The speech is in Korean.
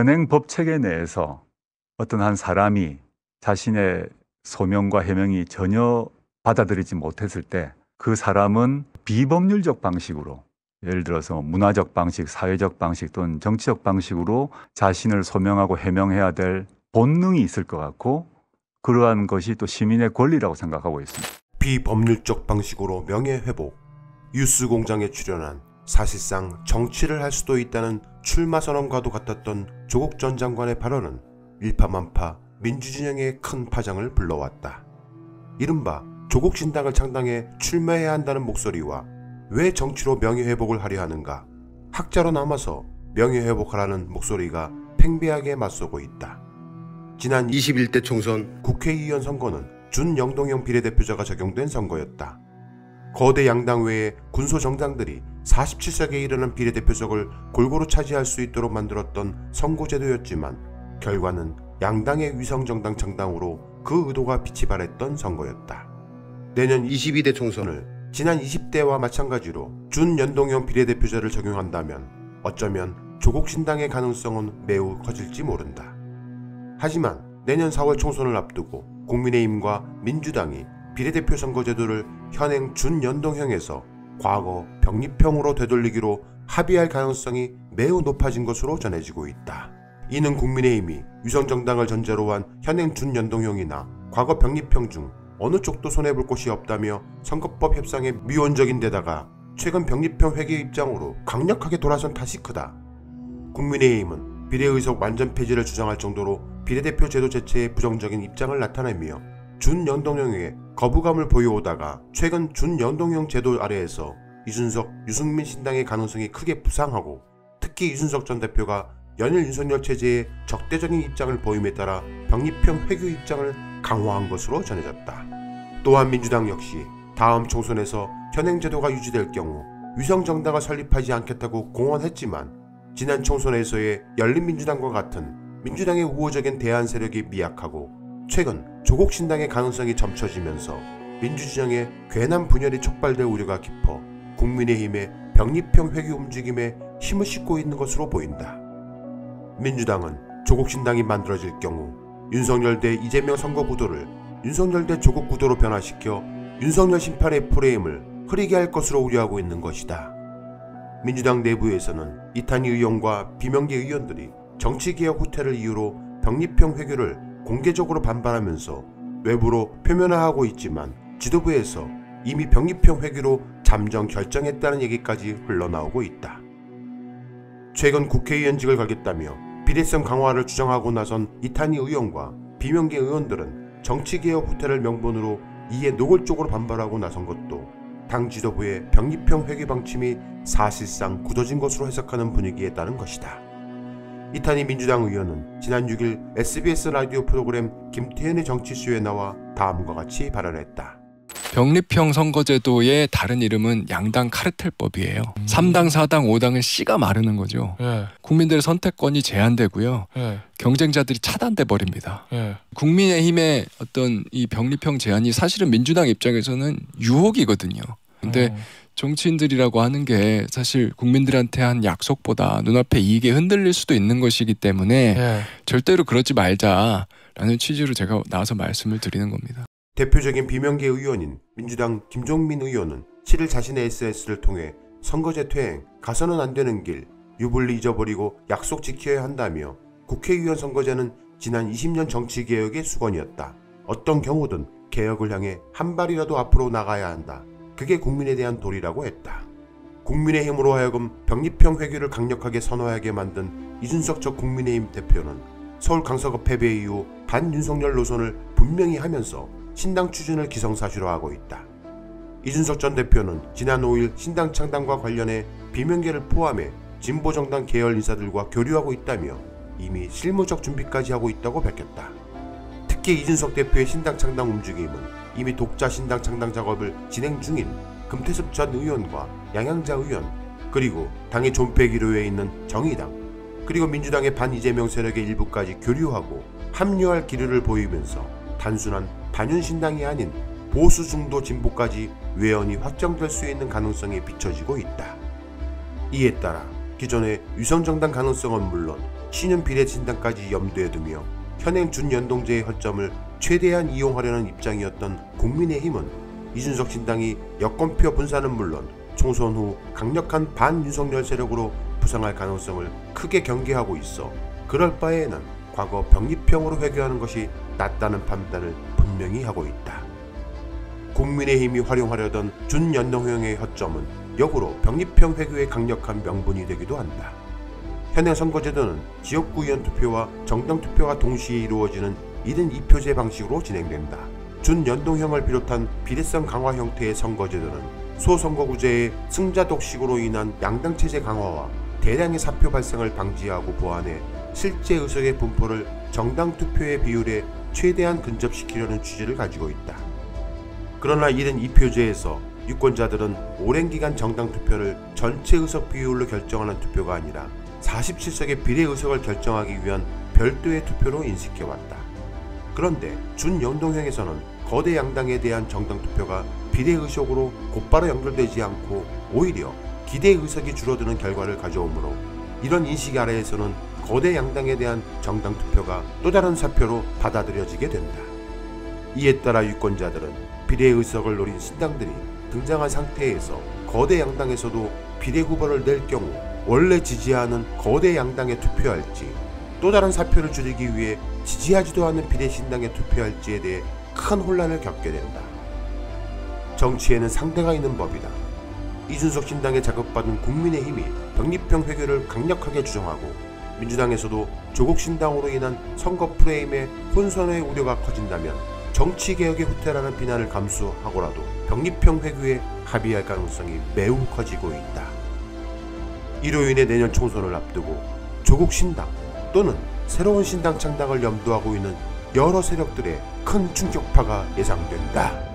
현행 법 체계 내에서 어떤 한 사람이 자신의 소명과 해명이 전혀 받아들이지 못했을 때 그 사람은 비법률적 방식으로 예를 들어서 문화적 방식, 사회적 방식 또는 정치적 방식으로 자신을 소명하고 해명해야 될 본능이 있을 것 같고 그러한 것이 또 시민의 권리라고 생각하고 있습니다. 비법률적 방식으로 명예 회복, 뉴스 공장에 출연한 사실상 정치를 할 수도 있다는 출마 선언과도 같았던 조국 전 장관의 발언은 일파만파 민주진영의 큰 파장을 불러왔다. 이른바 조국 신당을 창당해 출마해야 한다는 목소리와 왜 정치로 명예회복을 하려 하는가 학자로 남아서 명예회복하라는 목소리가 팽배하게 맞서고 있다. 지난 21대 총선 국회의원 선거는 준영동형 비례대표자가 적용된 선거였다. 거대 양당 외에 군소 정당들이 47석에 이르는 비례대표석을 골고루 차지할 수 있도록 만들었던 선거제도였지만 결과는 양당의 위성정당 창당으로 그 의도가 빛이 발했던 선거였다. 내년 22대 총선을 지난 20대와 마찬가지로 준연동형 비례대표제를 적용한다면 어쩌면 조국 신당의 가능성은 매우 커질지 모른다. 하지만 내년 4월 총선을 앞두고 국민의힘과 민주당이 비례대표 선거제도를 현행 준연동형에서 과거 병립형으로 되돌리기로 합의할 가능성이 매우 높아진 것으로 전해지고 있다. 이는 국민의힘이 위성정당을 전제로 한 현행 준연동형이나 과거 병립형 중 어느 쪽도 손해볼 곳이 없다며 선거법 협상에 미온적인 데다가 최근 병립형 회계 입장으로 강력하게 돌아선 탓이 크다. 국민의힘은 비례의석 완전 폐지를 주장할 정도로 비례대표 제도 자체에 부정적인 입장을 나타내며 준연동형에 거부감을 보여오다가 최근 준연동형 제도 아래에서 이준석, 유승민 신당의 가능성이 크게 부상하고 특히 이준석 전 대표가 연일 윤석열 체제에 적대적인 입장을 보임에 따라 병립형 회교 입장을 강화한 것으로 전해졌다. 또한 민주당 역시 다음 총선에서 현행 제도가 유지될 경우 위성 정당을 설립하지 않겠다고 공언했지만 지난 총선에서의 열린민주당과 같은 민주당의 우호적인 대안 세력이 미약하고 최근 조국 신당의 가능성이 점쳐지면서 민주진영의 괜한 분열이 촉발될 우려가 깊어 국민의힘의 병립형 회귀 움직임에 힘을 싣고 있는 것으로 보인다. 민주당은 조국 신당이 만들어질 경우 윤석열 대 이재명 선거 구도를 윤석열 대 조국 구도로 변화시켜 윤석열 심판의 프레임을 흐리게 할 것으로 우려하고 있는 것이다. 민주당 내부에서는 이탄희 의원과 비명계 의원들이 정치개혁 후퇴를 이유로 병립형 회교를 공개적으로 반발하면서 외부로 표면화하고 있지만 지도부에서 이미 병립형 회교로 잠정 결정했다는 얘기까지 흘러나오고 있다. 최근 국회의원직을 걸겠다며 비례성 강화를 주장하고 나선 이탄희 의원과 비명계 의원들은 정치개혁 후퇴를 명분으로 이에 노골적으로 반발하고 나선 것도 당 지도부의 병립형 회계 방침이 사실상 굳어진 것으로 해석하는 분위기에 따른 것이다. 이탄희 민주당 의원은 지난 6일 SBS 라디오 프로그램 김태현의 정치쇼에 나와 다음과 같이 발언했다. 병립형 선거제도의 다른 이름은 양당 카르텔법이에요. 음. 3당, 4당, 5당은 씨가 마르는 거죠. 예. 국민들의 선택권이 제한되고요. 예. 경쟁자들이 차단돼 버립니다. 예. 국민의힘의 어떤 이 병립형 제한이 사실은 민주당 입장에서는 유혹이거든요. 근데 어. 정치인들이라고 하는 게 사실 국민들한테 한 약속보다 눈앞에 이익에 흔들릴 수도 있는 것이기 때문에 예. 절대로 그러지 말자라는 취지로 제가 나와서 말씀을 드리는 겁니다. 대표적인 비명계 의원인 민주당 김종민 의원은 7일 자신의 SNS를 통해 선거제 퇴행, 가서는 안 되는 길, 유불리 잊어버리고 약속 지켜야 한다며 국회의원 선거제는 지난 20년 정치개혁의 수건이었다. 어떤 경우든 개혁을 향해 한 발이라도 앞으로 나가야 한다. 그게 국민에 대한 도리라고 했다. 국민의힘으로 하여금 병립형 회귀를 강력하게 선호하게 만든 이준석 전 국민의힘 대표는 서울 강서구 패배 이후 반윤석열 노선을 분명히 하면서 신당 추진을 기성사실화하고 있다. 이준석 전 대표는 지난 5일 신당 창당과 관련해 비명계를 포함해 진보정당 계열 인사들과 교류하고 있다며 이미 실무적 준비까지 하고 있다고 밝혔다. 특히 이준석 대표의 신당 창당 움직임은 이미 독자 신당 창당 작업을 진행 중인 금태섭 전 의원과 양양자 의원 그리고 당의 존폐 기로에 있는 정의당 그리고 민주당의 반이재명 세력의 일부까지 교류하고 합류할 기류를 보이면서 단순한 반윤신당이 아닌 보수 중도 진보까지 외연이 확정될 수 있는 가능성이 비춰지고 있다. 이에 따라 기존의 위성정당 가능성은 물론 신윤 비례 진단까지 염두에 두며 현행 준연동제의 허점을 최대한 이용하려는 입장이었던 국민의힘은 이준석 신당이 여권표 분산은 물론 총선 후 강력한 반윤석열 세력으로 부상할 가능성을 크게 경계하고 있어 그럴 바에는 과거 병립형으로 회귀하는 것이 낫다는 판단을 분명히 하고 있다. 국민의힘이 활용하려던 준연동형의 허점은 역으로 병립형 회귀의 강력한 명분이 되기도 한다. 현행 선거제도는 지역구 의원 투표와 정당 투표가 동시에 이루어지는 1인 2표제 방식으로 진행된다. 준연동형을 비롯한 비례성 강화 형태의 선거제도는 소선거구제의 승자 독식으로 인한 양당 체제 강화와 대량의 사표 발생을 방지하고 보완해 실제 의석의 분포를 정당 투표의 비율에 최대한 근접시키려는 취지를 가지고 있다. 그러나 이른 이 표제에서 유권자들은 오랜 기간 정당 투표를 전체 의석 비율로 결정하는 투표가 아니라 47석의 비례 의석을 결정하기 위한 별도의 투표로 인식해왔다. 그런데 준연동형에서는 거대 양당에 대한 정당 투표가 비례 의석으로 곧바로 연결되지 않고 오히려 기대 의석이 줄어드는 결과를 가져오므로 이런 인식 아래에서는 거대 양당에 대한 정당 투표가 또 다른 사표로 받아들여지게 된다. 이에 따라 유권자들은 비례 의석을 노린 신당들이 등장한 상태에서 거대 양당에서도 비례 후보를 낼 경우 원래 지지하는 거대 양당에 투표할지 또 다른 사표를 줄이기 위해 지지하지도 않는 비례 신당에 투표할지에 대해 큰 혼란을 겪게 된다. 정치에는 상대가 있는 법이다. 이준석 신당에 자극받은 국민의힘이 병립형 회계를 강력하게 주장하고 민주당에서도 조국 신당으로 인한 선거 프레임의 혼선의 우려가 커진다면 정치 개혁의 후퇴라는 비난을 감수하고라도 병립형 회귀에 합의할 가능성이 매우 커지고 있다. 이로 인해 내년 총선을 앞두고 조국 신당 또는 새로운 신당 창당을 염두하고 있는 여러 세력들의 큰 충격파가 예상된다.